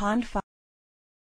Pond 5